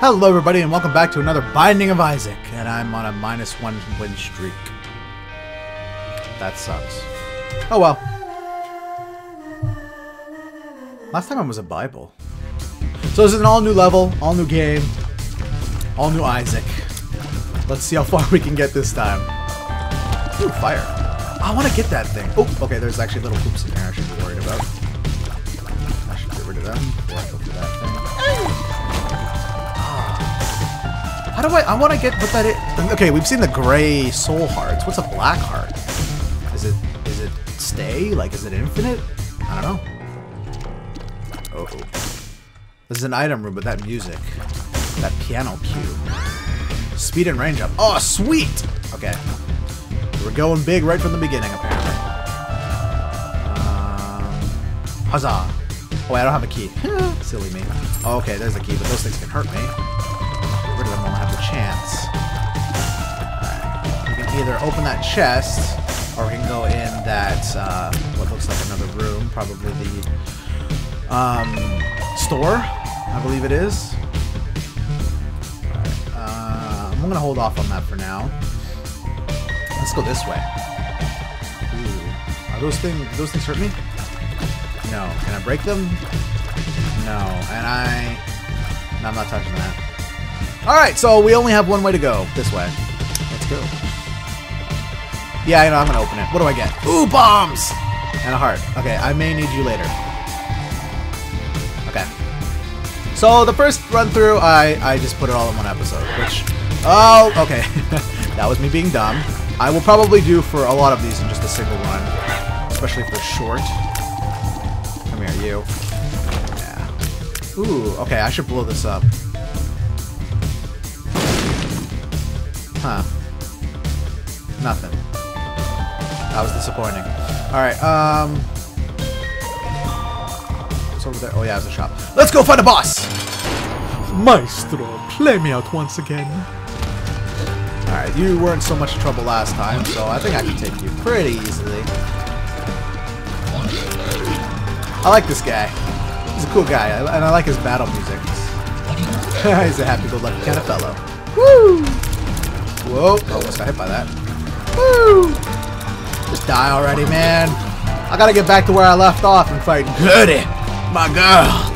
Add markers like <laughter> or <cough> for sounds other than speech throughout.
Hello everybody and welcome back to another Binding of Isaac, and I'm on a minus one win streak. That sucks. Oh well. Last time I was a Bible. So this is an all new level, all new game, all new Isaac. Let's see how far <laughs> we can get this time. Ooh, fire. I want to get that thing. Oh, okay, there's actually little hoops in here I should be worried about. I should get rid of them before I go for that thing. How do I... I want to get... What that is... Okay, we've seen the gray soul hearts. What's a black heart? Is it... Is it stay? Like, is it infinite? I don't know. Oh. This is an item room with that music. That piano cue. Speed and range up. Oh, sweet! Okay. We're going big right from the beginning, apparently. Um, huzzah. Oh, wait, I don't have a key. <laughs> Silly me. Oh, okay, there's a key, but those things can hurt me. Chance. We can either open that chest, or we can go in that, uh, what looks like another room. Probably the, um, store, I believe it is. Uh, I'm gonna hold off on that for now. Let's go this way. Ooh. Are those things those things hurt me? No. Can I break them? No. And I No, I'm not touching that. Alright, so we only have one way to go. This way. Let's go. Yeah, I know, I'm gonna open it. What do I get? Ooh, bombs! And a heart. Okay, I may need you later. Okay. So the first run through, I, I just put it all in one episode, which... Oh, okay. <laughs> that was me being dumb. I will probably do for a lot of these in just a single run, especially they're short. Come here, you. Yeah. Ooh, okay, I should blow this up. Huh. Nothing. That was disappointing. Alright, um... What's over there? Oh yeah, it's a shop. Let's go find a boss! Maestro, play me out once again. Alright, you weren't so much trouble last time, so I think I can take you pretty easily. I like this guy. He's a cool guy, and I like his battle music. <laughs> He's a happy-go-lucky kind of fellow. Woo! Whoa, oh, almost got hit by that. Woo! Just die already, man. I gotta get back to where I left off and fight Gurdy, my girl.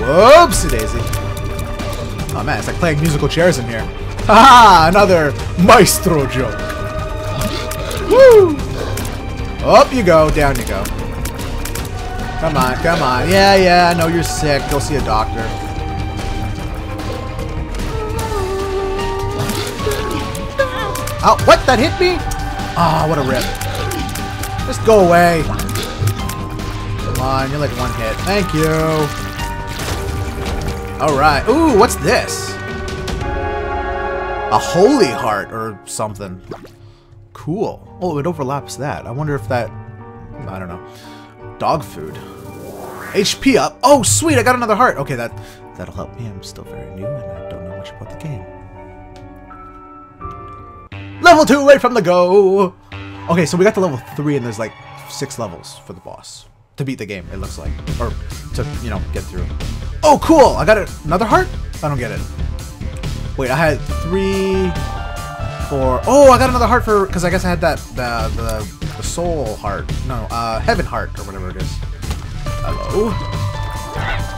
Whoopsie daisy. Oh man, it's like playing musical chairs in here. Haha, another maestro joke. Woo! Up you go, down you go. Come on, come on. Yeah, yeah, I know you're sick. Go see a doctor. Oh, what? That hit me? Ah, oh, what a rip. Just go away. Come on, you're like one hit. Thank you. Alright. Ooh, what's this? A holy heart or something. Cool. Oh, it overlaps that. I wonder if that... I don't know. Dog food. HP up. Oh, sweet. I got another heart. Okay, that, that'll help me. I'm still very new and I don't know much about the game. Level 2 right from the go. Okay, so we got to level 3 and there's like 6 levels for the boss. To beat the game, it looks like. Or to, you know, get through. Oh, cool! I got it. Another heart? I don't get it. Wait, I had three, four. Oh, I got another heart for because I guess I had that the, the the soul heart. No, uh, heaven heart or whatever it is. Hello.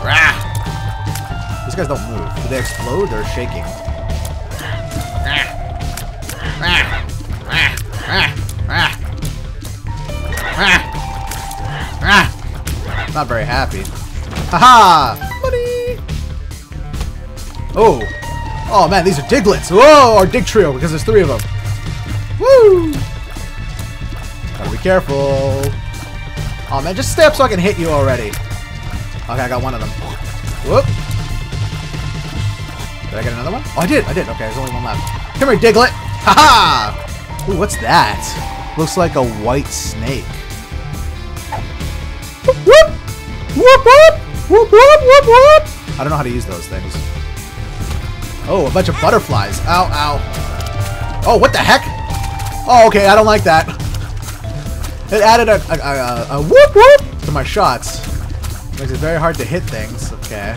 Rah! These guys don't move. Do they explode? They're shaking. Not very happy. Haha! Money! Oh. Oh man, these are Digletts. Whoa, or Dugtrio, because there's three of them. Woo! Gotta be careful. Oh man, just stay up so I can hit you already. Okay, I got one of them. Whoop. Did I get another one? Oh, I did, I did. Okay, there's only one left. Come here, Diglett. Haha! Ooh, what's that? Looks like a white snake. Whoop, whoop! Whoop, whoop! Whoop, whoop, whoop, whoop! I don't know how to use those things. Oh, a bunch of butterflies. Ow, ow. Oh, what the heck? Oh, okay, I don't like that. It added a, a, a, a whoop whoop to my shots. Makes it very hard to hit things. Okay.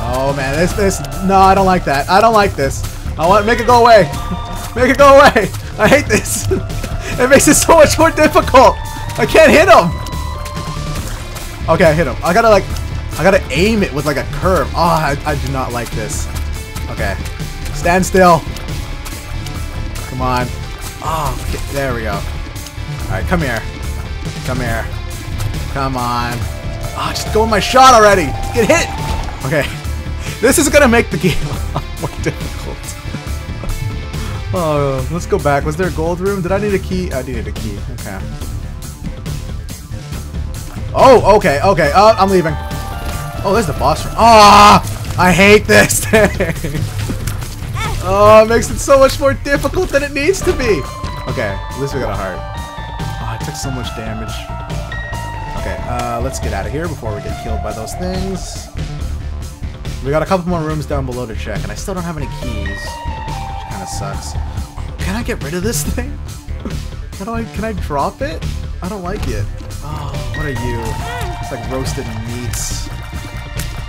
Oh man, this this no, I don't like that. I don't like this. I want make it go away. <laughs> make it go away. I hate this. <laughs> it makes it so much more difficult. I can't hit him. Okay, I hit him. I gotta like, I gotta aim it with like a curve. Oh, I, I do not like this. Okay, stand still. Come on. Ah, oh, okay, there we go. All right, come here. Come here. Come on. Oh, just go in my shot already. Get hit. Okay. This is gonna make the game <laughs> a lot more difficult. <laughs> oh, let's go back. Was there a gold room? Did I need a key? I needed a key. Okay. Oh, okay, okay. Oh, I'm leaving. Oh, there's the boss room. Ah, oh, I hate this <laughs> thing. oh, it makes it so much more difficult than it needs to be. Okay, at least we got a heart. Oh, I took so much damage. Okay, uh, let's get out of here before we get killed by those things. We got a couple more rooms down below to check, and I still don't have any keys, which kind of sucks. Can I get rid of this thing? <laughs> How do I? Can I drop it? I don't like it. Oh, what are you? It's like roasted meats,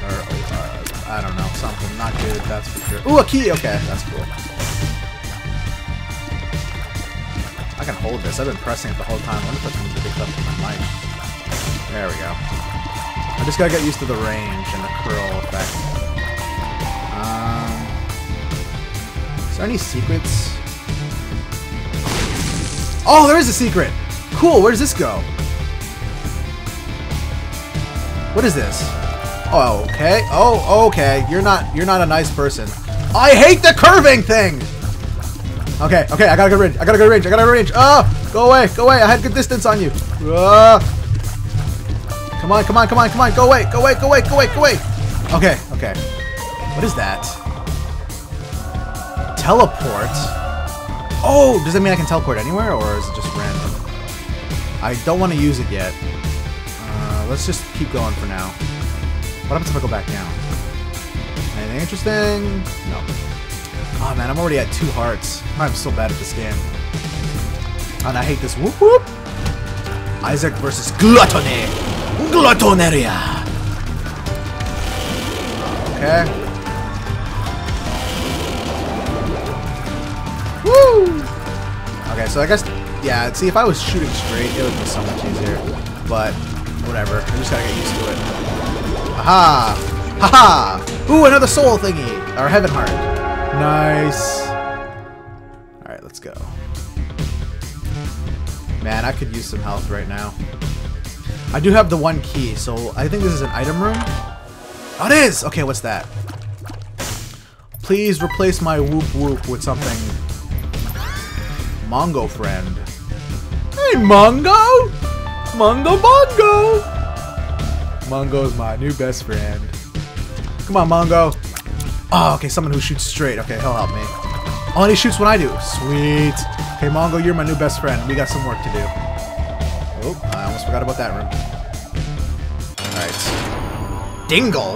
or uh, I don't know, something not good. That's for sure. Ooh, a key. Okay, that's cool. I can hold this. I've been pressing it the whole time. I wonder if I can pick up my mic. There we go. I just gotta get used to the range and the curl effect. Um, is there any secrets? Oh, there is a secret! Cool, where does this go? What is this? Oh, okay. Oh, okay. You're not you're not a nice person. I hate the curving thing! Okay, okay, I got a good range. I got a good range. I got a good range. Oh, go away, go away. I had good distance on you. Uh, come on, come on, come on, come on. Go away, go away, go away, go away, go away. Okay, okay. What is that? Teleport? Oh, does that mean I can teleport anywhere, or is it just random? I don't want to use it yet. Uh, let's just keep going for now. What happens if I go back down? Anything interesting? No. Oh man, I'm already at two hearts. I'm so bad at this game. And I hate this. Whoop whoop! Isaac versus Gluttony! Gluttoneria! Okay. Woo! Okay, so I guess, yeah, see, if I was shooting straight, it would be so much easier. But, whatever. I just gotta get used to it. Aha! Haha! Ooh, another soul thingy! Or heaven heart. Nice. Alright, let's go. Man, I could use some health right now. I do have the one key, so I think this is an item room. Oh, it is! Okay, what's that? Please replace my whoop whoop with something Mongo friend. Hey, Mongo! Mongo Bongo! Mongo's my new best friend. Come on, Mongo. Oh, okay, someone who shoots straight. Okay, he'll help me. Oh, and he shoots when I do. Sweet. Okay, Mongo, you're my new best friend. We got some work to do. Oh, I almost forgot about that room. Alright. Dingle?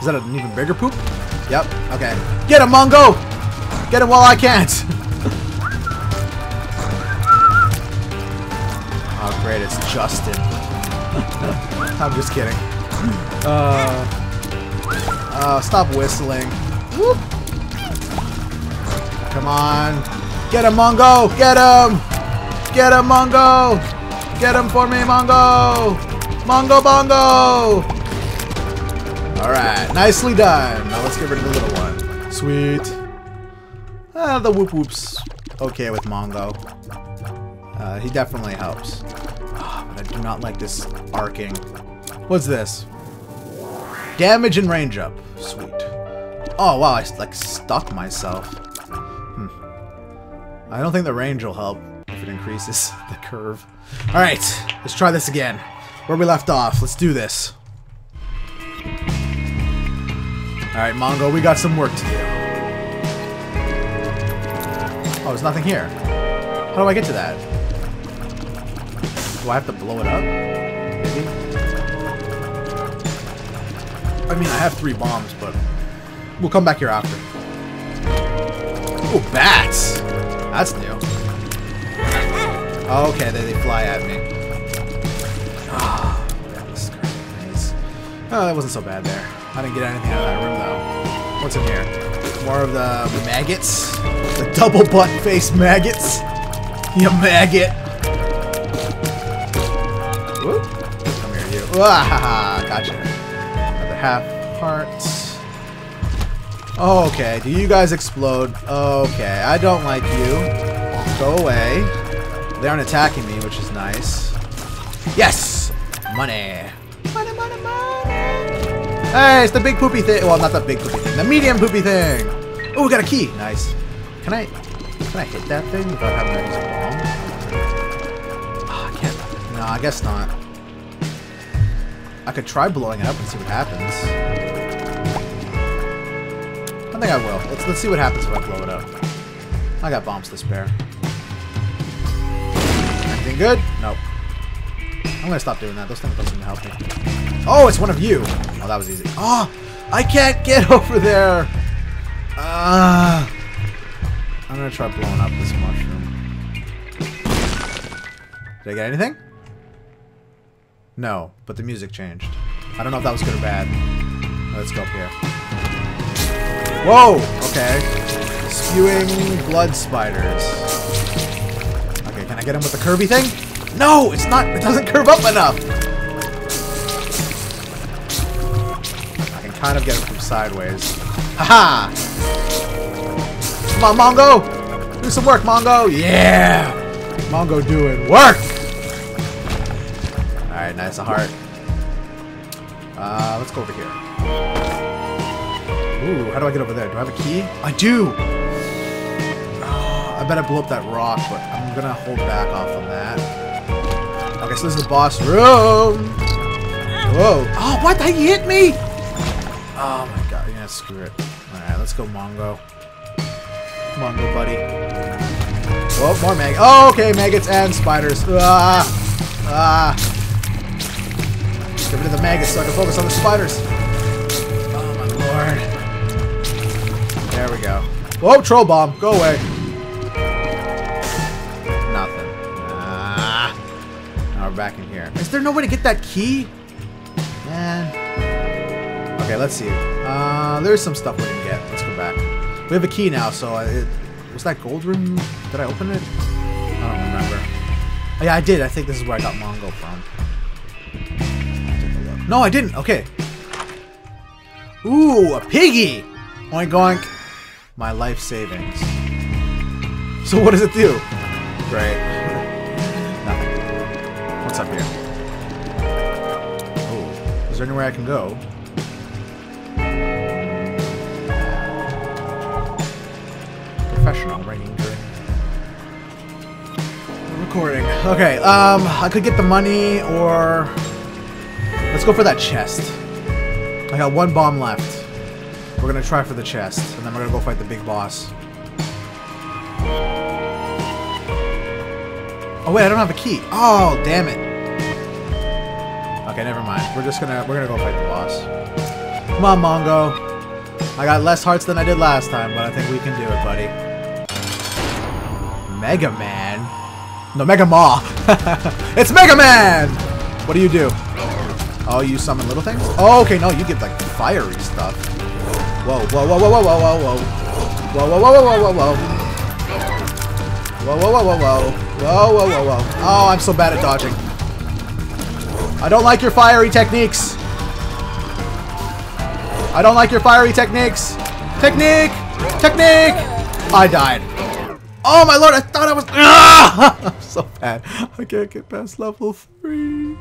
Is that an even bigger poop? Yep, okay. Get him, Mongo! Get him while I can't! <laughs> Oh, great, it's Justin. <laughs> I'm just kidding. Uh, uh, stop whistling. Whoop. Come on. Get him, Mongo! Get him! Get him, Mongo! Get him for me, Mongo! Mongo Bongo! Alright, nicely done. Now let's get rid of the little one. Sweet. Ah, the whoop whoops. Okay with Mongo. Uh, he definitely helps. Oh, but I do not like this arcing. What's this? Damage and range up. Sweet. Oh, wow, I like stuck myself. Hmm. I don't think the range will help if it increases <laughs> the curve. Alright, let's try this again. Where we left off. Let's do this. Alright, Mongo, we got some work to do. Oh, there's nothing here. How do I get to that? Do I have to blow it up? Maybe? I mean, I have three bombs, but we'll come back here after. Oh, bats! That's new. Okay, they, they fly at me. Oh, that wasn't so bad there. I didn't get anything out of that room, though. What's in here? More of the maggots? The double butt face maggots? You maggot! Whoop. Come here, you. Ah, gotcha. Another half heart. Okay, do you guys explode? Okay, I don't like you. Go away. They aren't attacking me, which is nice. Yes! Money! Money, money, money! Hey, it's the big poopy thing. Well, not the big poopy thing. The medium poopy thing. Oh, we got a key. Nice. Can I... Can I hit that thing without having to use a bomb? Oh, I can't... No, I guess not. I could try blowing it up and see what happens. I think I will. Let's, let's see what happens if I blow it up. I got bombs to spare. Anything good? Nope. I'm gonna stop doing that. Those things don't seem to help me. Oh, it's one of you. Oh, that was easy. Oh, I can't get <laughs> over there. Ah. Uh, I'm gonna try blowing up this mushroom. Did I get anything? No, but the music changed. I don't know if that was good or bad. Let's go up here. Whoa! Okay. Spewing blood spiders. Okay, can I get him with the curvy thing? No! It's not- it doesn't curve up enough! I can kind of get it from sideways. Haha! -ha! Come on, Mongo! Do some work, Mongo! Yeah! Mongo doing work! Alright, nice. A heart. Uh, let's go over here. Ooh, how do I get over there? Do I have a key? I do! Oh, I bet I blew up that rock, but I'm gonna hold back off on that. This is the boss room! Whoa! Oh, what? He hit me! Oh my god, yeah, screw it. Alright, let's go Mongo. Mongo, buddy. Oh, more mag- Oh, okay, maggots and spiders. Ah! Ah! Get rid of the maggots so I can focus on the spiders. Oh my lord. There we go. Whoa, troll bomb. Go away. Now we're back in here. Is there no way to get that key? Man. Okay, let's see. Uh, there's some stuff we can get. Let's go back. We have a key now, so it, was that gold room? Did I open it? I don't remember. Oh, yeah, I did. I think this is where I got Mongo from. No, I didn't. Okay. Ooh, a piggy! Oink oink. My life savings. So what does it do? Great. What's up here? Oh, is there anywhere I can go? Professional ranger. Recording. Okay, um, I could get the money or Let's go for that chest. I got one bomb left. We're gonna try for the chest, and then we're gonna go fight the big boss. Oh wait, I don't have a key. Oh, damn it. Okay, never mind. We're just gonna we're gonna go fight the boss. Come on, Mongo. I got less hearts than I did last time, but I think we can do it, buddy. Mega Man. No, Mega Maw. it's Mega Man. What do you do? Oh, you summon little things? Oh, okay, no, you get like fiery stuff. Whoa, whoa, whoa, whoa, whoa, whoa, whoa, whoa. Whoa, whoa, whoa, whoa, whoa, whoa, whoa. Whoa, whoa, whoa, whoa, whoa. Whoa, whoa, whoa, whoa. Oh, I'm so bad at dodging. I don't like your fiery techniques. I don't like your fiery techniques. Technique! Technique! I died. Oh my lord, I thought I was... Ah! <laughs> I'm so bad. I can't get past level 3.